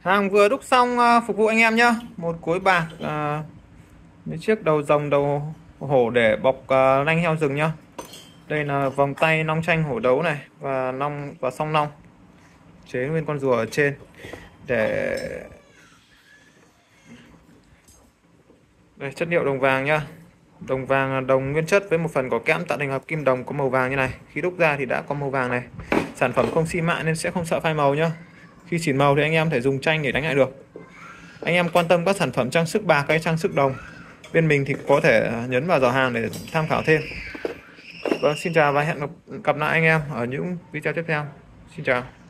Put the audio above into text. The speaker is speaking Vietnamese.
Hàng vừa đúc xong ờ, phục vụ anh em nhá. Một cối bạc ờ, à, mấy chiếc đầu rồng đầu hổ để bọc ờ, à, lanh heo rừng nhá. Đây là vòng tay long tranh hổ đấu này và long và song long Chế nguyên con rùa ở trên để Đây chất liệu đồng vàng nhá. Đồng vàng đồng nguyên chất với một phần có kẽm tạo thành hợp kim đồng có màu vàng như này. Khi đúc ra thì đã có màu vàng này. Sản phẩm không xi mạ nên sẽ không sợ phai màu nhá. Khi chỉnh màu thì anh em thể dùng chanh để đánh lại được. Anh em quan tâm các sản phẩm trang sức bạc hay trang sức đồng bên mình thì có thể à, nhấn vào giỏ hàng để tham khảo thêm. Vâng, xin chào và hẹn gặp lại anh em ở những video tiếp theo. Xin chào.